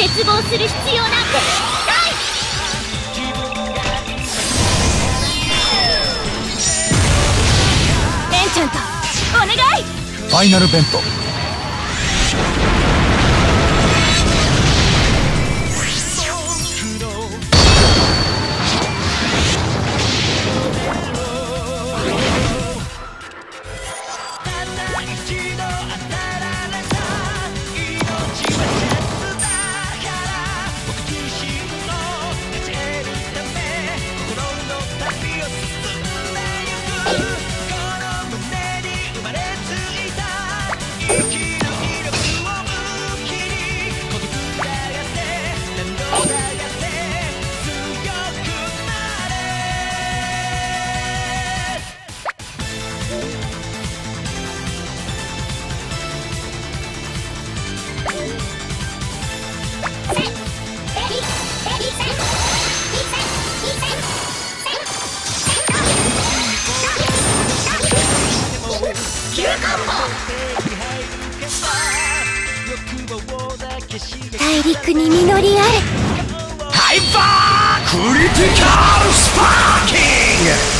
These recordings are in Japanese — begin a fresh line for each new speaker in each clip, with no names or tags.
失望する必要なんてないエンチャントお願い
ファイナルベント
大陸に実りあれ。
ハイパークリティカルスパーキング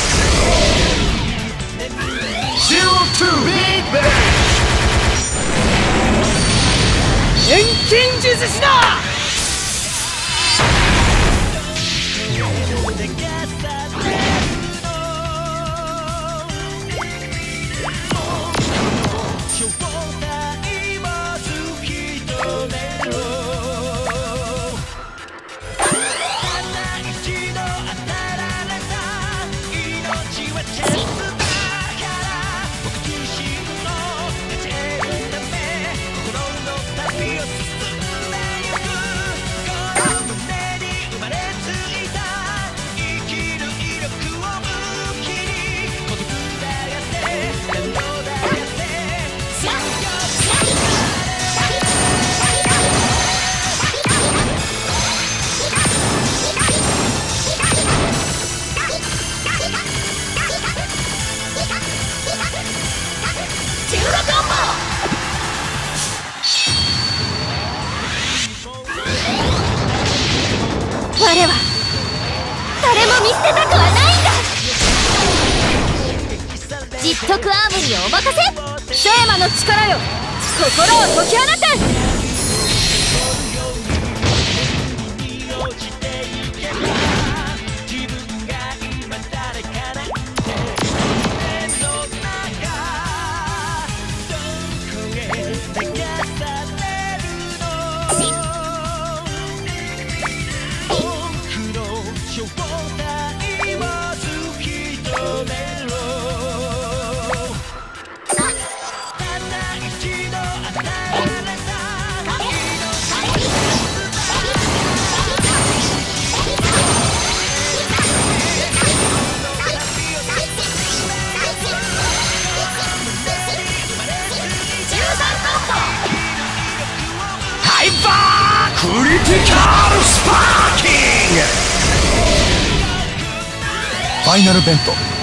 にお任せ聖魔の力よ。心を解き放て。
ハクリティカルスパーキング。ファイナルベント。